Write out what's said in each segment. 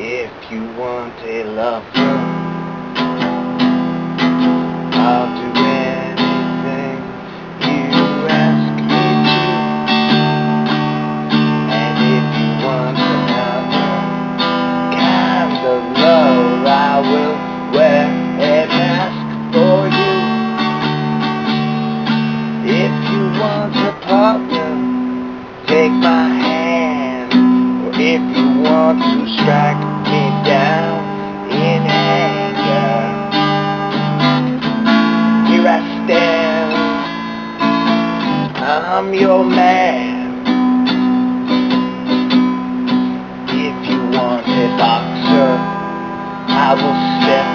If you want a lover, I'll I'm your man. If you want a boxer, I will step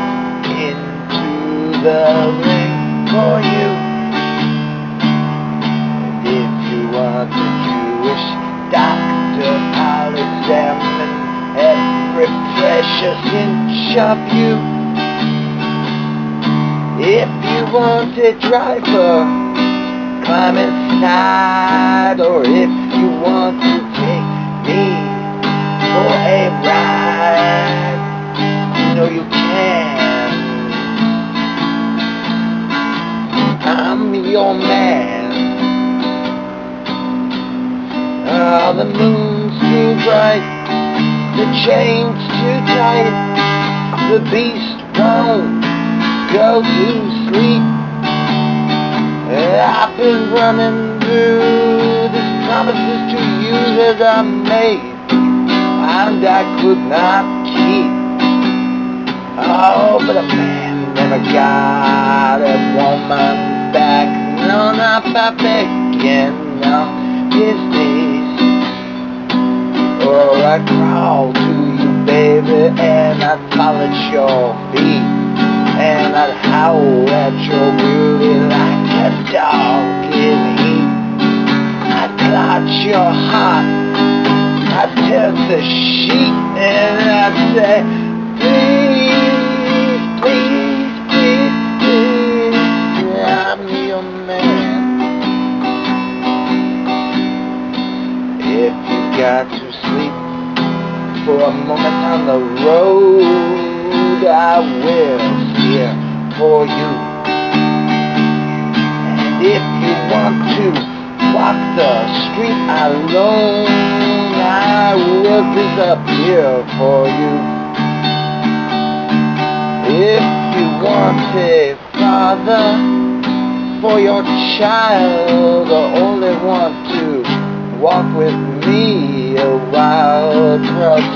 into the ring for you. And if you want a Jewish doctor, I'll examine every precious inch of you. If you want a driver, climb inside, or if you want to take me for a ride, you know you can. I'm your man. Ah, the moon's too bright, the chain's too tight, the beast won't go to sleep. Been running through these promises to you that I made, and I could not keep. Oh, but a man never got a woman back. No, not by begging on his knees. Oh, I crawled to you, baby, and I followed your feet. And I'd howl at your beauty like a dog in. I'd clutch your heart, I'd the sheet, and I'd say, please, please, please, please, I'm your man. If you got to sleep for a moment on the road, I will steer for you. Street alone, I will disappear for you. If you want a father for your child, or only want to walk with me a while across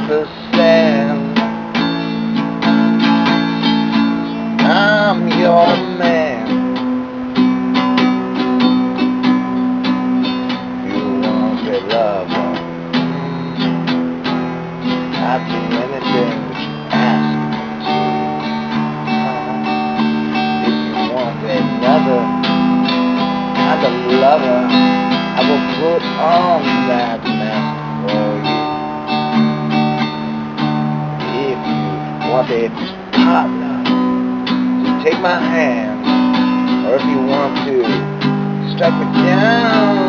You ask to. Uh-huh. If you want another kind of lover, I will put on that mask for you. If you want a partner to take my hand, or if you want to strike me down